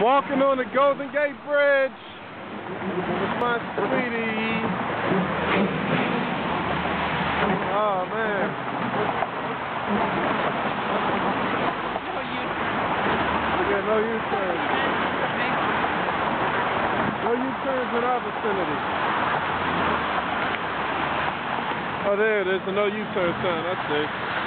Walking on the Golden Gate Bridge with my sweetie. Oh man. Look no U-turns. No U-turns in our vicinity. Oh there, it is, the no U-turn sign, I see.